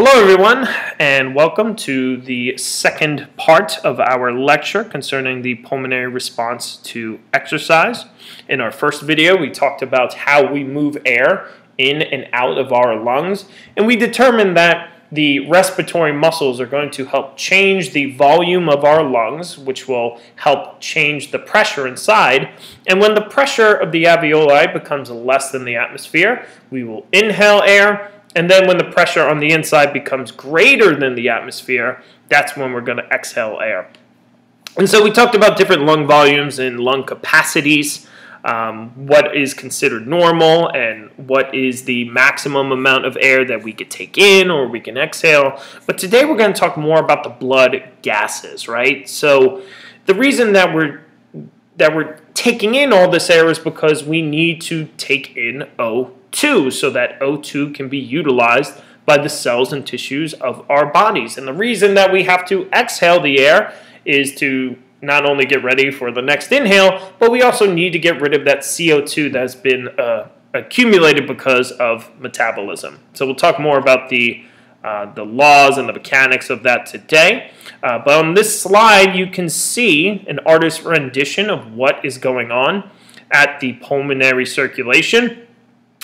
Hello, everyone, and welcome to the second part of our lecture concerning the pulmonary response to exercise. In our first video, we talked about how we move air in and out of our lungs, and we determined that the respiratory muscles are going to help change the volume of our lungs, which will help change the pressure inside. And when the pressure of the alveoli becomes less than the atmosphere, we will inhale air and then when the pressure on the inside becomes greater than the atmosphere, that's when we're going to exhale air. And so we talked about different lung volumes and lung capacities, um, what is considered normal, and what is the maximum amount of air that we could take in or we can exhale. But today we're going to talk more about the blood gases, right? So the reason that we're that we're taking in all this air is because we need to take in O2 so that O2 can be utilized by the cells and tissues of our bodies. And the reason that we have to exhale the air is to not only get ready for the next inhale, but we also need to get rid of that CO2 that's been uh, accumulated because of metabolism. So we'll talk more about the uh, the laws and the mechanics of that today. Uh, but on this slide, you can see an artist's rendition of what is going on at the pulmonary circulation.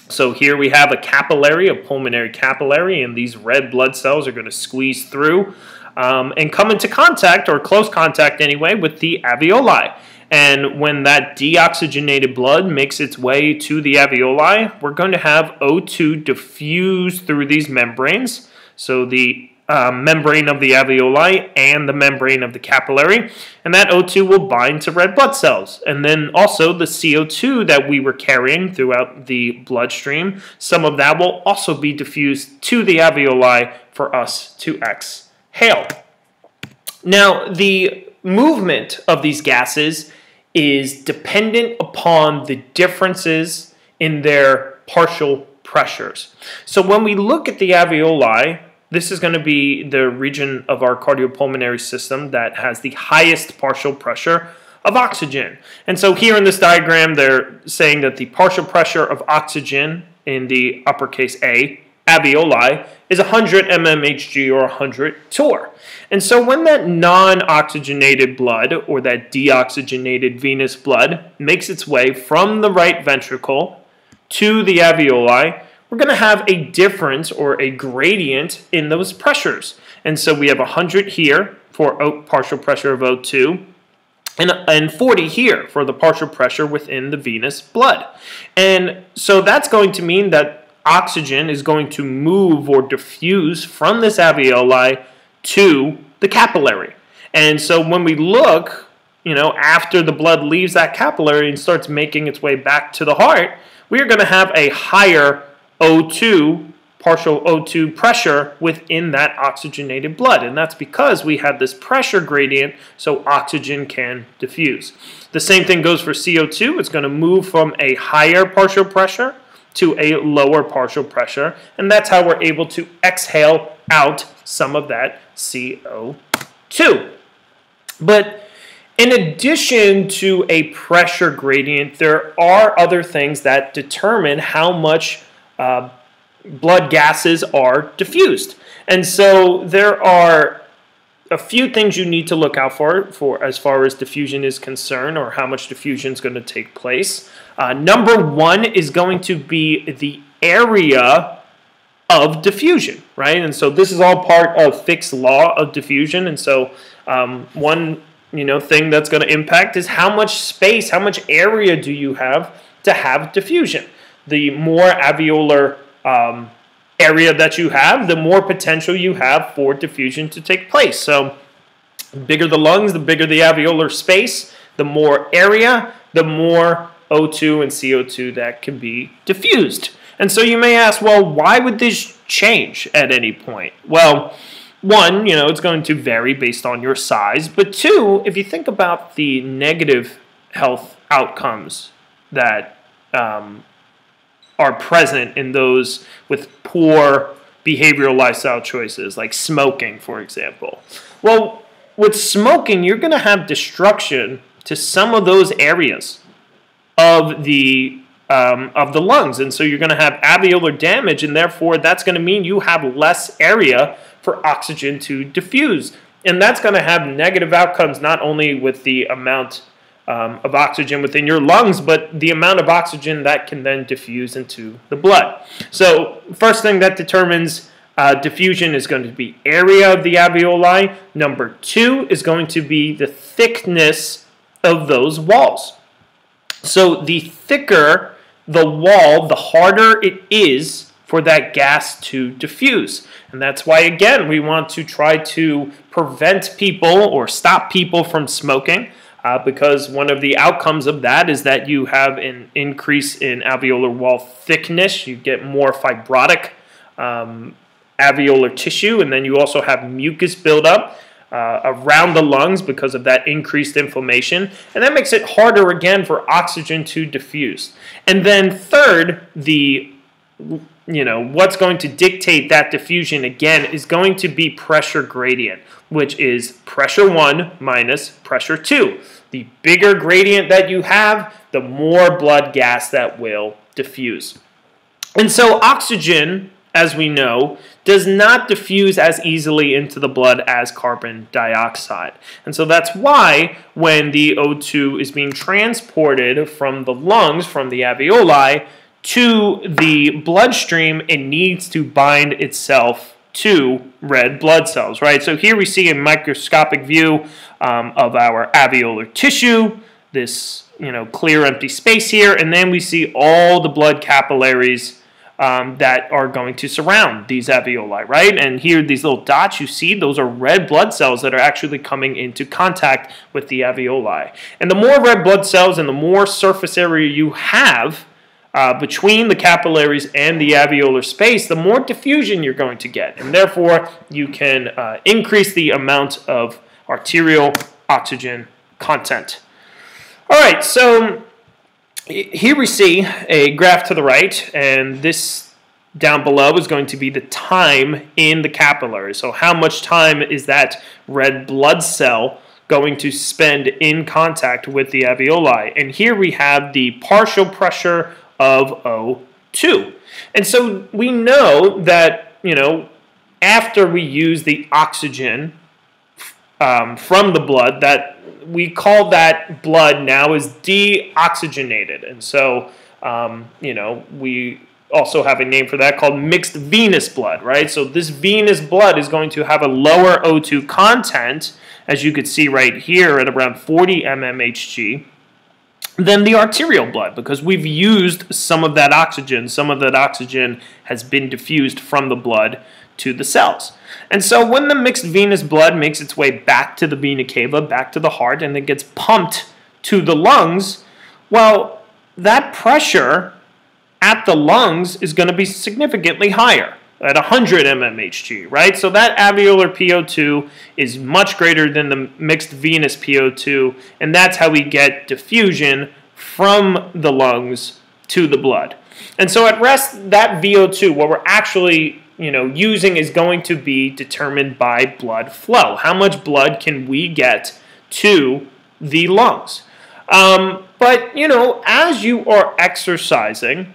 So here we have a capillary, a pulmonary capillary, and these red blood cells are going to squeeze through um, and come into contact, or close contact anyway, with the alveoli. And when that deoxygenated blood makes its way to the alveoli, we're going to have O2 diffuse through these membranes so the uh, membrane of the alveoli and the membrane of the capillary, and that O2 will bind to red blood cells. And then also the CO2 that we were carrying throughout the bloodstream, some of that will also be diffused to the alveoli for us to exhale. Now, the movement of these gases is dependent upon the differences in their partial pressures. So when we look at the alveoli, this is going to be the region of our cardiopulmonary system that has the highest partial pressure of oxygen. And so here in this diagram, they're saying that the partial pressure of oxygen in the uppercase A, alveoli, is 100 mmHg or 100 torr. And so when that non-oxygenated blood or that deoxygenated venous blood makes its way from the right ventricle to the alveoli, we're going to have a difference or a gradient in those pressures. And so we have 100 here for partial pressure of O2 and, and 40 here for the partial pressure within the venous blood. And so that's going to mean that oxygen is going to move or diffuse from this alveoli to the capillary. And so when we look, you know, after the blood leaves that capillary and starts making its way back to the heart, we are going to have a higher O2, partial O2 pressure within that oxygenated blood. And that's because we have this pressure gradient so oxygen can diffuse. The same thing goes for CO2. It's going to move from a higher partial pressure to a lower partial pressure. And that's how we're able to exhale out some of that CO2. But in addition to a pressure gradient, there are other things that determine how much uh, blood gases are diffused. And so there are a few things you need to look out for, for as far as diffusion is concerned or how much diffusion is going to take place. Uh, number one is going to be the area of diffusion, right? And so this is all part of Fick's law of diffusion. And so um, one you know thing that's going to impact is how much space, how much area do you have to have diffusion? The more alveolar um, area that you have, the more potential you have for diffusion to take place. So bigger the lungs, the bigger the alveolar space, the more area, the more O2 and CO2 that can be diffused. And so you may ask, well, why would this change at any point? Well, one, you know, it's going to vary based on your size. But two, if you think about the negative health outcomes that um, are present in those with poor behavioral lifestyle choices, like smoking, for example. Well, with smoking, you're going to have destruction to some of those areas of the um, of the lungs. And so you're going to have alveolar damage, and therefore that's going to mean you have less area for oxygen to diffuse. And that's going to have negative outcomes not only with the amount um, of oxygen within your lungs, but the amount of oxygen that can then diffuse into the blood. So, first thing that determines uh, diffusion is going to be area of the alveoli. Number two is going to be the thickness of those walls. So, the thicker the wall, the harder it is for that gas to diffuse. And that's why, again, we want to try to prevent people or stop people from smoking. Uh, because one of the outcomes of that is that you have an increase in alveolar wall thickness. You get more fibrotic um, alveolar tissue, and then you also have mucus buildup uh, around the lungs because of that increased inflammation. And that makes it harder again for oxygen to diffuse. And then, third, the you know, what's going to dictate that diffusion again is going to be pressure gradient, which is pressure 1 minus pressure 2. The bigger gradient that you have, the more blood gas that will diffuse. And so oxygen, as we know, does not diffuse as easily into the blood as carbon dioxide. And so that's why when the O2 is being transported from the lungs, from the alveoli, to the bloodstream, it needs to bind itself to red blood cells, right? So here we see a microscopic view um, of our alveolar tissue, this you know clear empty space here, and then we see all the blood capillaries um, that are going to surround these alveoli, right? And here, these little dots you see, those are red blood cells that are actually coming into contact with the alveoli. And the more red blood cells and the more surface area you have, uh, between the capillaries and the alveolar space, the more diffusion you're going to get. And therefore, you can uh, increase the amount of arterial oxygen content. All right, so here we see a graph to the right, and this down below is going to be the time in the capillary. So how much time is that red blood cell going to spend in contact with the alveoli? And here we have the partial pressure of O2. And so we know that, you know, after we use the oxygen um, from the blood, that we call that blood now is deoxygenated. And so, um, you know, we also have a name for that called mixed venous blood, right? So this venous blood is going to have a lower O2 content, as you could see right here at around 40 mmHg than the arterial blood because we've used some of that oxygen. Some of that oxygen has been diffused from the blood to the cells. And so when the mixed venous blood makes its way back to the vena cava, back to the heart, and it gets pumped to the lungs, well, that pressure at the lungs is going to be significantly higher at 100 mmHg, right? So that alveolar PO2 is much greater than the mixed venous PO2, and that's how we get diffusion from the lungs to the blood. And so at rest, that VO2, what we're actually you know, using is going to be determined by blood flow. How much blood can we get to the lungs? Um, but, you know, as you are exercising,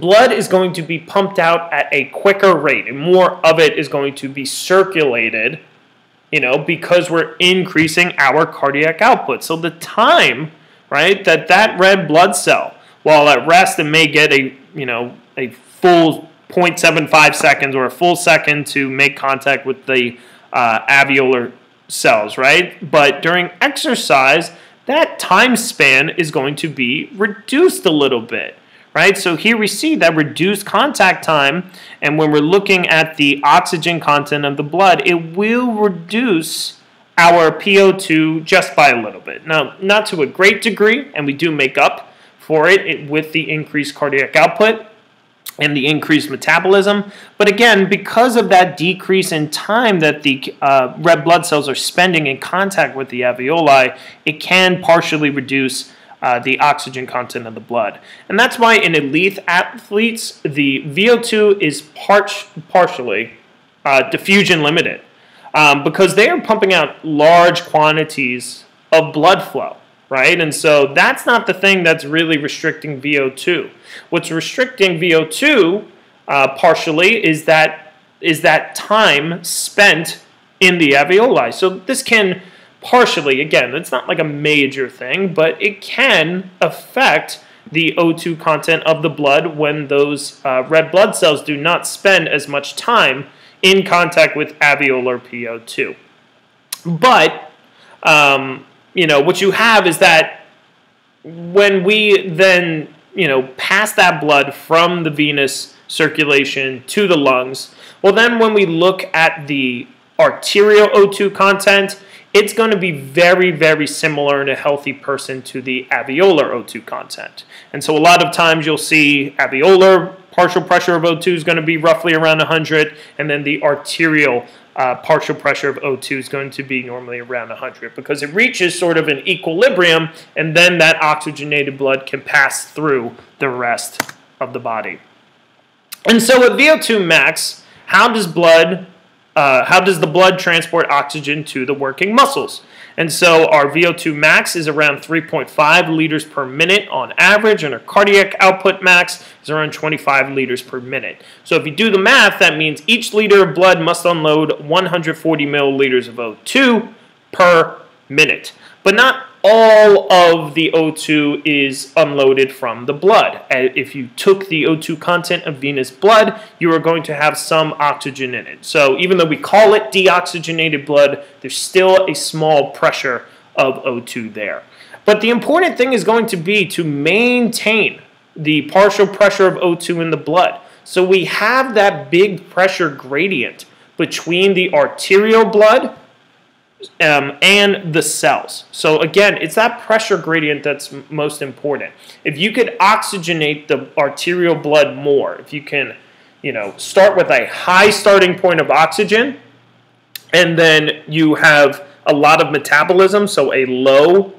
blood is going to be pumped out at a quicker rate, and more of it is going to be circulated, you know, because we're increasing our cardiac output. So the time, right, that that red blood cell, while at rest, it may get a, you know, a full 0.75 seconds or a full second to make contact with the uh, alveolar cells, right? But during exercise, that time span is going to be reduced a little bit right? So here we see that reduced contact time, and when we're looking at the oxygen content of the blood, it will reduce our PO2 just by a little bit. Now, not to a great degree, and we do make up for it with the increased cardiac output and the increased metabolism. But again, because of that decrease in time that the uh, red blood cells are spending in contact with the alveoli, it can partially reduce uh, the oxygen content of the blood. And that's why in elite athletes, the VO2 is part- partially uh, diffusion limited um, because they are pumping out large quantities of blood flow. right? And so that's not the thing that's really restricting VO2. What's restricting VO2 uh, partially is that is that time spent in the alveoli. So this can partially, again, it's not like a major thing, but it can affect the O2 content of the blood when those uh, red blood cells do not spend as much time in contact with alveolar PO2. But um, you know, what you have is that when we then, you know, pass that blood from the venous circulation to the lungs, well, then when we look at the arterial O2 content, it's going to be very, very similar in a healthy person to the alveolar O2 content. And so a lot of times you'll see alveolar partial pressure of O2 is going to be roughly around 100, and then the arterial uh, partial pressure of O2 is going to be normally around 100 because it reaches sort of an equilibrium, and then that oxygenated blood can pass through the rest of the body. And so at VO2 max, how does blood, uh, how does the blood transport oxygen to the working muscles? And so our VO2 max is around 3.5 liters per minute on average, and our cardiac output max is around 25 liters per minute. So if you do the math, that means each liter of blood must unload 140 milliliters of O2 per minute. But not all of the O2 is unloaded from the blood. If you took the O2 content of venous blood, you are going to have some oxygen in it. So even though we call it deoxygenated blood, there's still a small pressure of O2 there. But the important thing is going to be to maintain the partial pressure of O2 in the blood. So we have that big pressure gradient between the arterial blood um, and the cells. So again, it's that pressure gradient that's most important. If you could oxygenate the arterial blood more, if you can, you know, start with a high starting point of oxygen, and then you have a lot of metabolism, so a low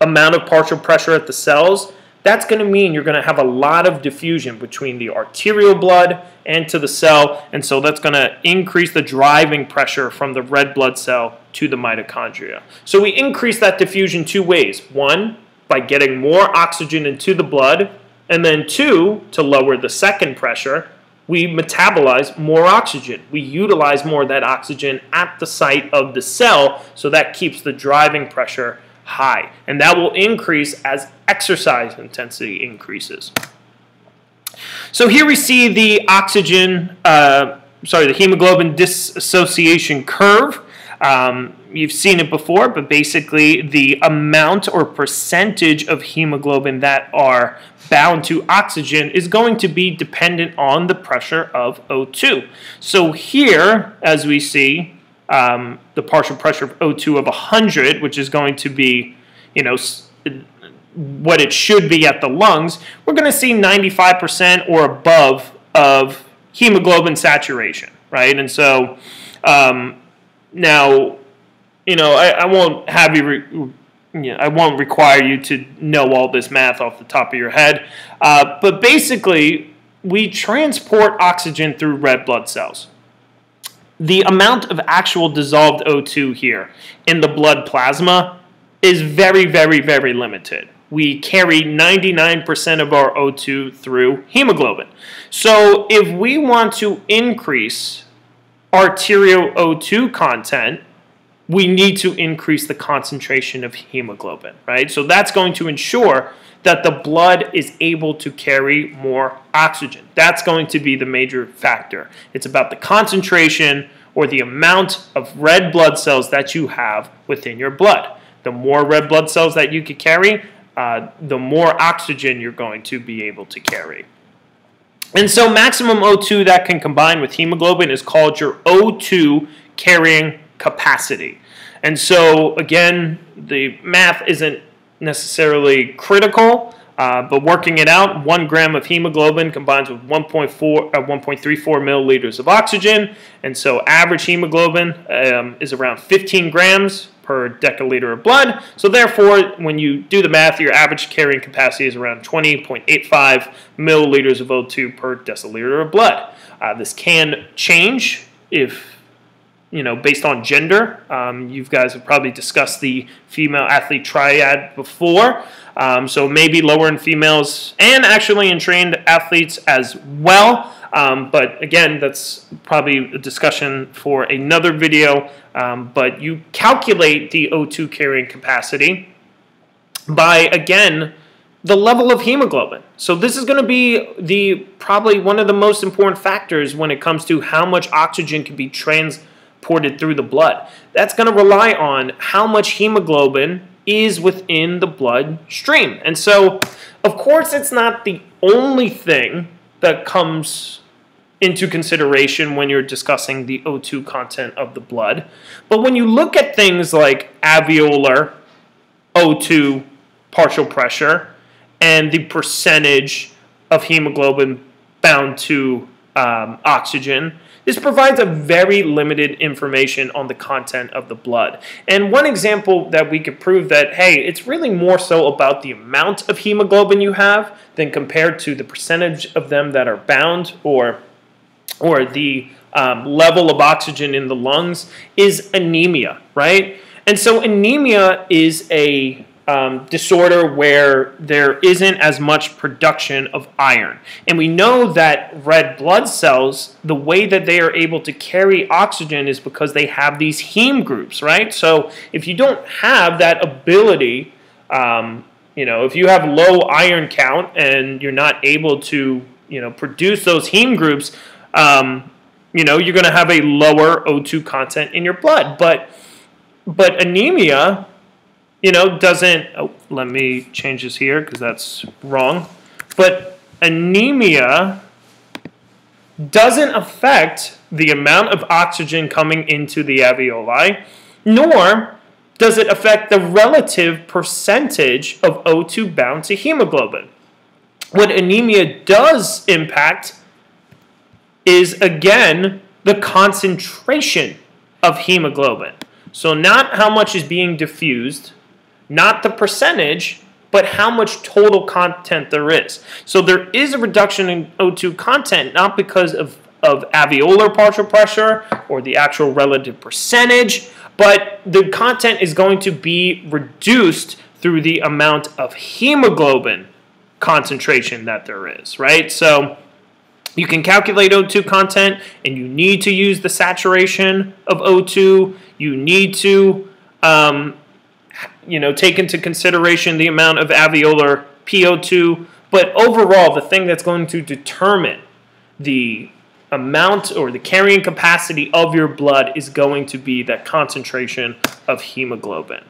amount of partial pressure at the cells, that's going to mean you're going to have a lot of diffusion between the arterial blood and to the cell, and so that's going to increase the driving pressure from the red blood cell to the mitochondria. So we increase that diffusion two ways. One, by getting more oxygen into the blood, and then two, to lower the second pressure, we metabolize more oxygen. We utilize more of that oxygen at the site of the cell, so that keeps the driving pressure high. And that will increase as exercise intensity increases. So here we see the oxygen, uh, sorry, the hemoglobin dissociation curve. Um, you've seen it before, but basically the amount or percentage of hemoglobin that are bound to oxygen is going to be dependent on the pressure of O2. So here, as we see, um, the partial pressure of O2 of 100, which is going to be, you know, what it should be at the lungs, we're going to see 95% or above of hemoglobin saturation, right? And so um, now, you know, I, I won't have you, re- you know, I won't require you to know all this math off the top of your head, uh, but basically, we transport oxygen through red blood cells the amount of actual dissolved O2 here in the blood plasma is very, very, very limited. We carry 99% of our O2 through hemoglobin. So if we want to increase arterial O2 content, we need to increase the concentration of hemoglobin, right? So that's going to ensure that the blood is able to carry more oxygen. That's going to be the major factor. It's about the concentration or the amount of red blood cells that you have within your blood. The more red blood cells that you can carry, uh, the more oxygen you're going to be able to carry. And so maximum O2 that can combine with hemoglobin is called your O2 carrying capacity. And so again, the math isn't necessarily critical, uh, but working it out, one gram of hemoglobin combines with 1.4, uh, 1.34 milliliters of oxygen, and so average hemoglobin um, is around 15 grams per deciliter of blood. So therefore, when you do the math, your average carrying capacity is around 20.85 milliliters of O2 per deciliter of blood. Uh, this can change if you know, based on gender. Um, you guys have probably discussed the female athlete triad before. Um, so maybe lower in females and actually in trained athletes as well. Um, but again, that's probably a discussion for another video. Um, but you calculate the O2 carrying capacity by, again, the level of hemoglobin. So this is going to be the probably one of the most important factors when it comes to how much oxygen can be transported through the blood. That's going to rely on how much hemoglobin is within the blood stream. And so, of course, it's not the only thing that comes into consideration when you're discussing the O2 content of the blood. But when you look at things like alveolar O2 partial pressure, and the percentage of hemoglobin bound to um, oxygen. This provides a very limited information on the content of the blood. And one example that we could prove that, hey, it's really more so about the amount of hemoglobin you have than compared to the percentage of them that are bound or, or the um, level of oxygen in the lungs is anemia, right? And so anemia is a um, disorder where there isn't as much production of iron. And we know that red blood cells, the way that they are able to carry oxygen is because they have these heme groups, right? So if you don't have that ability, um, you know, if you have low iron count and you're not able to, you know, produce those heme groups, um, you know, you're going to have a lower O2 content in your blood. But but anemia you know, doesn't, oh, let me change this here because that's wrong. But anemia doesn't affect the amount of oxygen coming into the alveoli, nor does it affect the relative percentage of O2 bound to hemoglobin. What anemia does impact is, again, the concentration of hemoglobin. So not how much is being diffused, not the percentage, but how much total content there is. So there is a reduction in O2 content, not because of, of alveolar partial pressure or the actual relative percentage, but the content is going to be reduced through the amount of hemoglobin concentration that there is, right? So you can calculate O2 content and you need to use the saturation of O2. You need to um, you know, take into consideration the amount of alveolar PO2, but overall, the thing that's going to determine the amount or the carrying capacity of your blood is going to be that concentration of hemoglobin.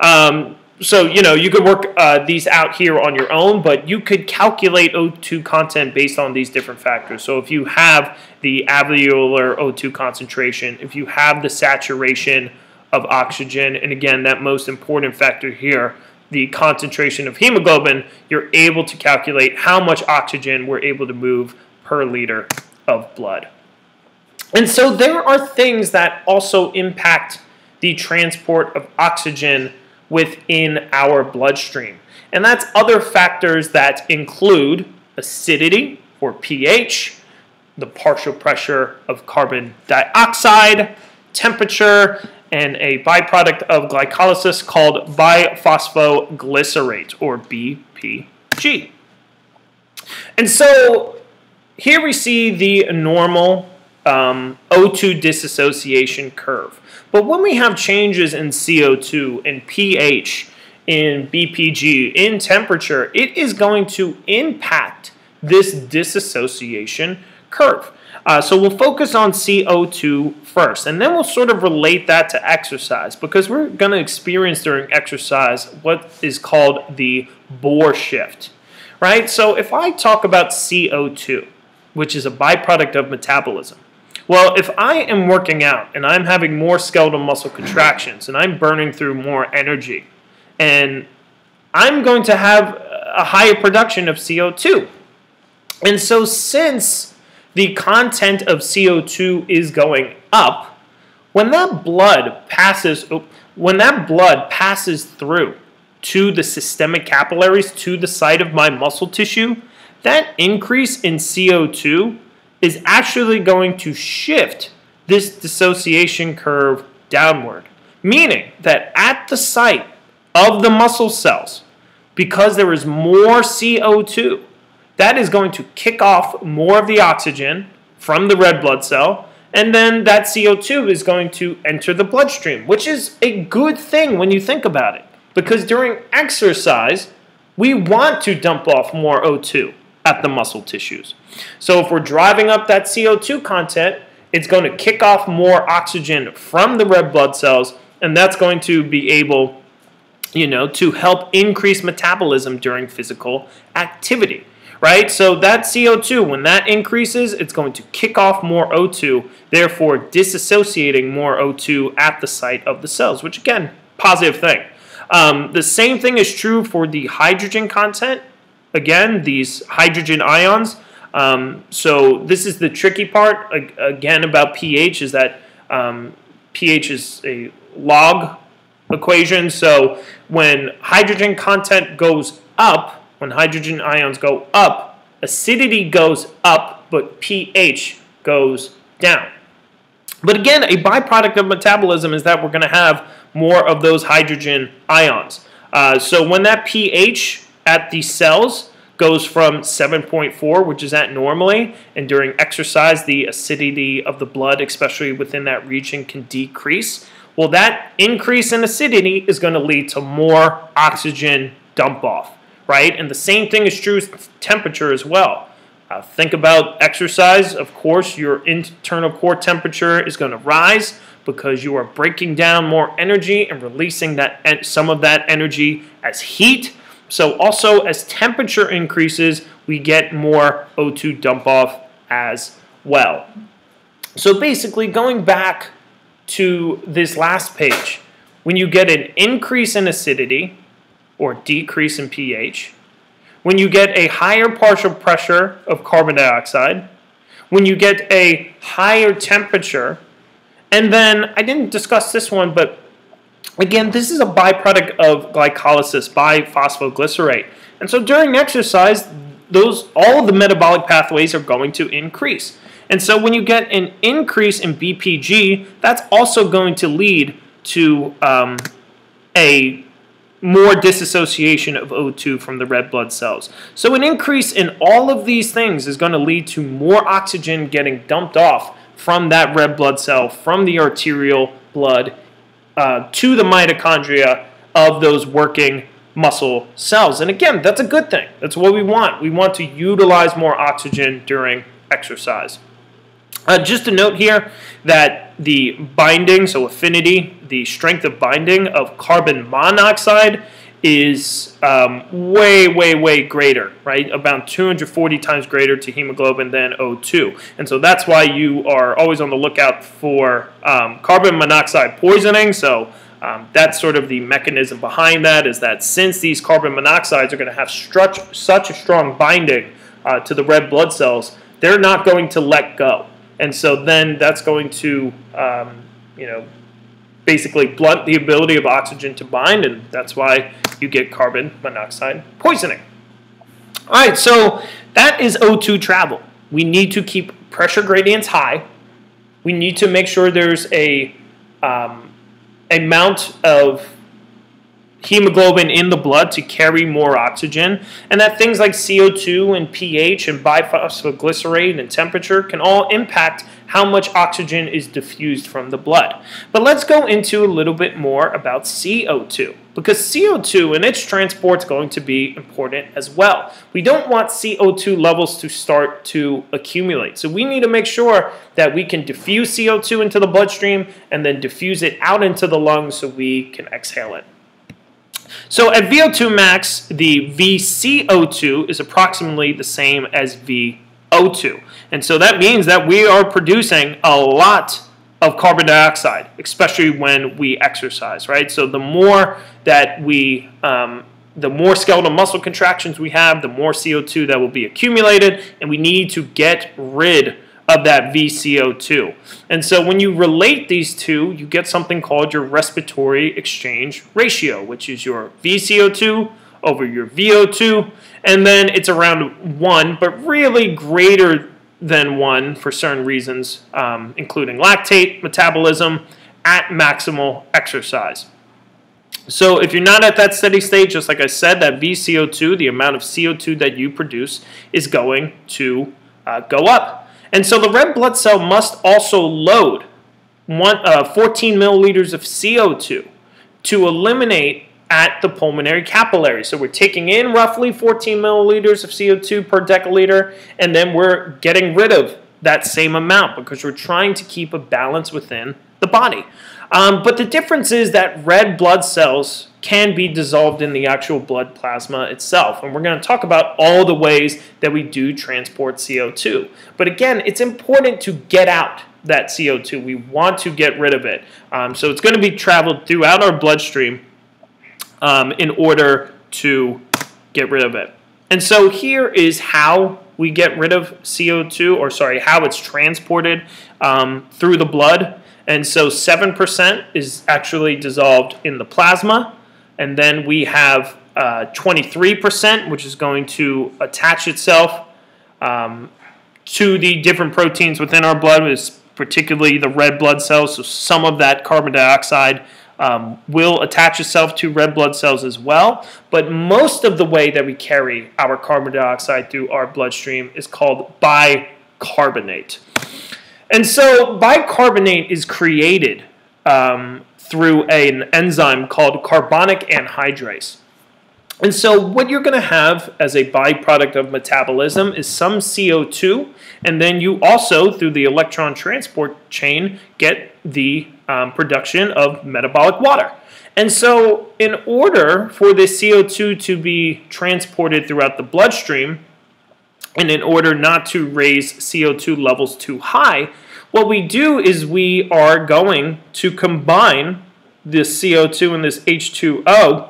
Um, so, you know, you could work uh, these out here on your own, but you could calculate O2 content based on these different factors. So, if you have the alveolar O2 concentration, if you have the saturation of oxygen. And again, that most important factor here, the concentration of hemoglobin, you're able to calculate how much oxygen we're able to move per liter of blood. And so there are things that also impact the transport of oxygen within our bloodstream. And that's other factors that include acidity or pH, the partial pressure of carbon dioxide, temperature, and a byproduct of glycolysis called biphosphoglycerate, or BPG. And so here we see the normal um, O2 dissociation curve. But when we have changes in CO2, in pH, in BPG, in temperature, it is going to impact this dissociation curve. Uh, so we'll focus on CO2 first, and then we'll sort of relate that to exercise because we're going to experience during exercise what is called the Bohr shift, right? So if I talk about CO2, which is a byproduct of metabolism, well, if I am working out and I'm having more skeletal muscle contractions and I'm burning through more energy, and I'm going to have a higher production of CO2. And so since the content of CO2 is going up, when that blood passes, oh, when that blood passes through to the systemic capillaries, to the site of my muscle tissue, that increase in CO2 is actually going to shift this dissociation curve downward, meaning that at the site of the muscle cells, because there is more CO2, that is going to kick off more of the oxygen from the red blood cell, and then that CO2 is going to enter the bloodstream, which is a good thing when you think about it. Because during exercise, we want to dump off more O2 at the muscle tissues. So if we're driving up that CO2 content, it's going to kick off more oxygen from the red blood cells, and that's going to be able, you know, to help increase metabolism during physical activity. Right? So that CO2, when that increases, it's going to kick off more O2, therefore disassociating more O2 at the site of the cells, which again, positive thing. Um, the same thing is true for the hydrogen content. Again, these hydrogen ions. Um, so this is the tricky part, again, about pH, is that um, pH is a log equation. So when hydrogen content goes up, when hydrogen ions go up, acidity goes up, but pH goes down. But again, a byproduct of metabolism is that we're going to have more of those hydrogen ions. Uh, so when that pH at the cells goes from 7.4, which is at normally, and during exercise, the acidity of the blood, especially within that region, can decrease. Well, that increase in acidity is going to lead to more oxygen dump off, right? And the same thing is true with temperature as well. Uh, think about exercise. Of course, your internal core temperature is going to rise because you are breaking down more energy and releasing that some of that energy as heat. So also as temperature increases, we get more O2 dump off as well. So basically going back to this last page, when you get an increase in acidity or decrease in pH, when you get a higher partial pressure of carbon dioxide, when you get a higher temperature, and then I didn't discuss this one, but again, this is a byproduct of glycolysis biphosphoglycerate. And so during exercise, those all of the metabolic pathways are going to increase. And so when you get an increase in BPG, that's also going to lead to um, a more disassociation of O2 from the red blood cells. So an increase in all of these things is going to lead to more oxygen getting dumped off from that red blood cell, from the arterial blood, uh, to the mitochondria of those working muscle cells. And again, that's a good thing. That's what we want. We want to utilize more oxygen during exercise. Uh, just a note here that the binding, so affinity, the strength of binding of carbon monoxide is um, way, way, way greater, right? About 240 times greater to hemoglobin than O2. And so that's why you are always on the lookout for um, carbon monoxide poisoning. So um, that's sort of the mechanism behind that is that since these carbon monoxides are going to have such, such a strong binding uh, to the red blood cells, they're not going to let go. And so then that's going to, um, you know, basically blunt the ability of oxygen to bind, and that's why you get carbon monoxide poisoning. All right, so that is O2 travel. We need to keep pressure gradients high. We need to make sure there's a um, amount of hemoglobin in the blood to carry more oxygen, and that things like CO2 and pH and biphosphoglycerate and temperature can all impact how much oxygen is diffused from the blood. But let's go into a little bit more about CO2 because CO2 and its transport is going to be important as well. We don't want CO2 levels to start to accumulate. So we need to make sure that we can diffuse CO2 into the bloodstream and then diffuse it out into the lungs so we can exhale it. So at VO2 max, the VCO2 is approximately the same as VO2. And so that means that we are producing a lot of carbon dioxide, especially when we exercise, right? So the more that we, um, the more skeletal muscle contractions we have, the more CO2 that will be accumulated, and we need to get rid of that VCO2. And so when you relate these two, you get something called your respiratory exchange ratio, which is your VCO2 over your VO2, and then it's around 1, but really greater than one for certain reasons, um, including lactate metabolism at maximal exercise. So if you're not at that steady state, just like I said, that VCO2, the amount of CO2 that you produce, is going to uh, go up. And so the red blood cell must also load one, uh, 14 milliliters of CO2 to eliminate at the pulmonary capillary. So we're taking in roughly 14 milliliters of CO2 per deciliter, and then we're getting rid of that same amount because we're trying to keep a balance within the body. Um, but the difference is that red blood cells can be dissolved in the actual blood plasma itself. And we're going to talk about all the ways that we do transport CO2. But again, it's important to get out that CO2. We want to get rid of it. Um, so it's going to be traveled throughout our bloodstream um, in order to get rid of it. And so here is how we get rid of CO2, or sorry, how it's transported um, through the blood. And so 7% is actually dissolved in the plasma. And then we have uh, 23%, which is going to attach itself um, to the different proteins within our blood, is particularly the red blood cells. So some of that carbon dioxide um, will attach itself to red blood cells as well. But most of the way that we carry our carbon dioxide through our bloodstream is called bicarbonate. And so bicarbonate is created um, through an enzyme called carbonic anhydrase. And so what you're going to have as a byproduct of metabolism is some CO2, and then you also, through the electron transport chain, get the um, production of metabolic water. And so in order for this CO2 to be transported throughout the bloodstream, and in order not to raise CO2 levels too high, what we do is we are going to combine this CO2 and this H2O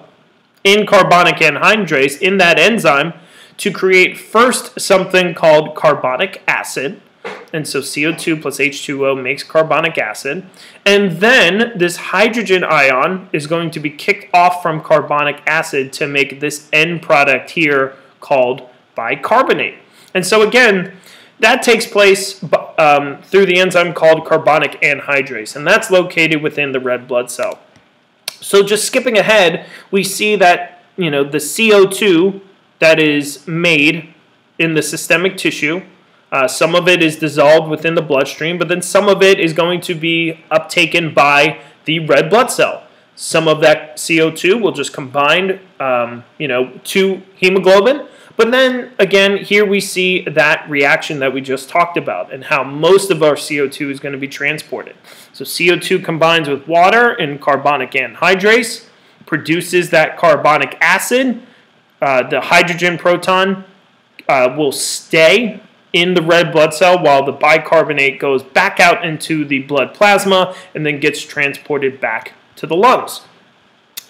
in carbonic anhydrase in that enzyme to create first something called carbonic acid. And so CO2 plus H2O makes carbonic acid. And then this hydrogen ion is going to be kicked off from carbonic acid to make this end product here called bicarbonate. And so again, that takes place um, through the enzyme called carbonic anhydrase, and that's located within the red blood cell. So just skipping ahead, we see that you know the CO2 that is made in the systemic tissue, uh, some of it is dissolved within the bloodstream, but then some of it is going to be uptaken by the red blood cell. Some of that CO2 will just combine, um, you know, to hemoglobin, but then again, here we see that reaction that we just talked about and how most of our CO2 is going to be transported. So CO2 combines with water and carbonic anhydrase, produces that carbonic acid. Uh, the hydrogen proton uh, will stay in the red blood cell while the bicarbonate goes back out into the blood plasma and then gets transported back to the lungs.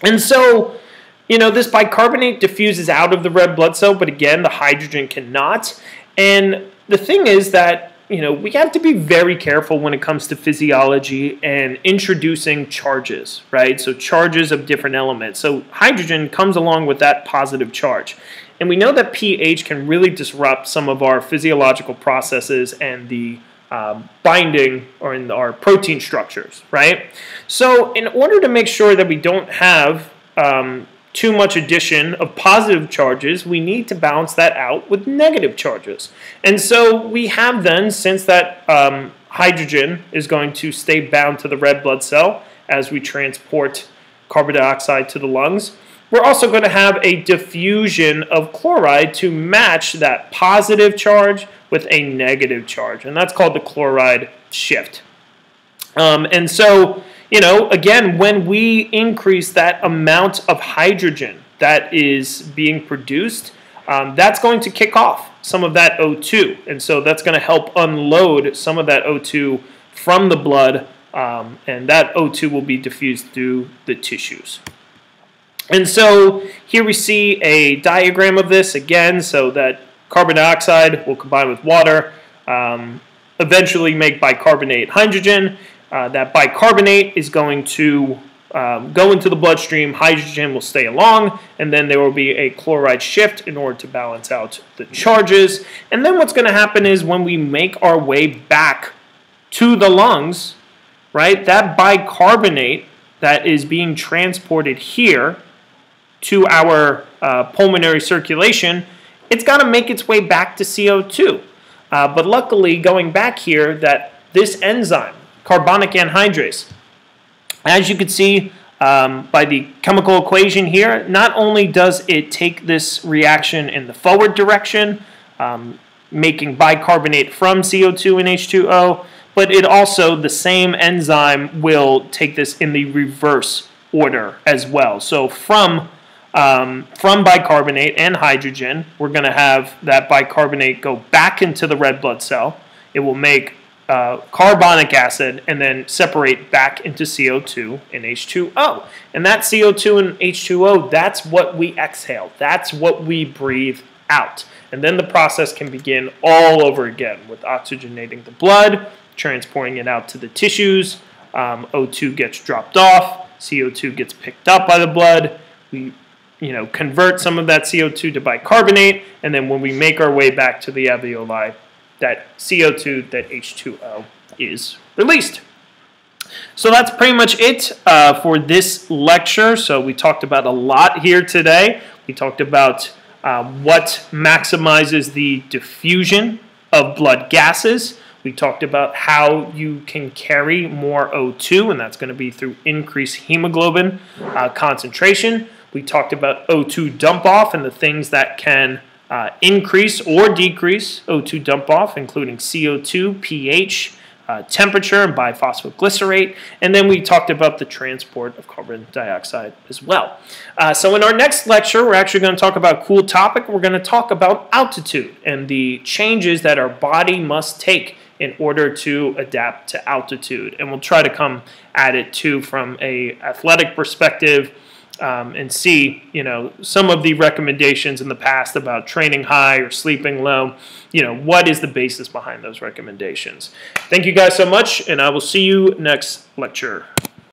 And so you know, this bicarbonate diffuses out of the red blood cell, but again, the hydrogen cannot. And the thing is that, you know, we have to be very careful when it comes to physiology and introducing charges, right? So charges of different elements. So hydrogen comes along with that positive charge. And we know that pH can really disrupt some of our physiological processes and the um, binding or in our protein structures, right? So in order to make sure that we don't have um, too much addition of positive charges, we need to balance that out with negative charges. And so we have then, since that um, hydrogen is going to stay bound to the red blood cell as we transport carbon dioxide to the lungs, we're also going to have a diffusion of chloride to match that positive charge with a negative charge. And that's called the chloride shift. Um, and so you know, again, when we increase that amount of hydrogen that is being produced, um, that's going to kick off some of that O2. And so that's going to help unload some of that O2 from the blood, um, and that O2 will be diffused through the tissues. And so here we see a diagram of this again, so that carbon dioxide will combine with water, um, eventually make bicarbonate hydrogen, uh, that bicarbonate is going to um, go into the bloodstream, hydrogen will stay along, and then there will be a chloride shift in order to balance out the charges. And then what's going to happen is when we make our way back to the lungs, right, that bicarbonate that is being transported here to our uh, pulmonary circulation, it's got to make its way back to CO2. Uh, but luckily, going back here, that this enzyme, carbonic anhydrase, as you can see um, by the chemical equation here, not only does it take this reaction in the forward direction, um, making bicarbonate from CO2 and H2O, but it also, the same enzyme will take this in the reverse order as well. So from um, from bicarbonate and hydrogen, we're going to have that bicarbonate go back into the red blood cell. It will make uh, carbonic acid and then separate back into CO2 and H2O. And that CO2 and H2O, that's what we exhale. That's what we breathe out. And then the process can begin all over again with oxygenating the blood, transporting it out to the tissues. Um, O2 gets dropped off, CO2 gets picked up by the blood. We you know, convert some of that CO2 to bicarbonate, and then when we make our way back to the alveoli, that CO2, that H2O is released. So that's pretty much it uh, for this lecture. So we talked about a lot here today. We talked about uh, what maximizes the diffusion of blood gases. We talked about how you can carry more O2, and that's going to be through increased hemoglobin uh, concentration. We talked about O2 dump off and the things that can uh, increase or decrease O2 dump off, including CO2, pH, uh, temperature, and biphosphoglycerate. And then we talked about the transport of carbon dioxide as well. Uh, so in our next lecture, we're actually going to talk about a cool topic. We're going to talk about altitude and the changes that our body must take in order to adapt to altitude. And we'll try to come at it too from a athletic perspective, um, and see, you know, some of the recommendations in the past about training high or sleeping low. You know, what is the basis behind those recommendations? Thank you guys so much, and I will see you next lecture.